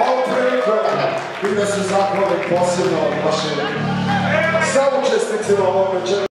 Ovom prilikom i da se zahvalim posebno našim saučesnicima ovog večera.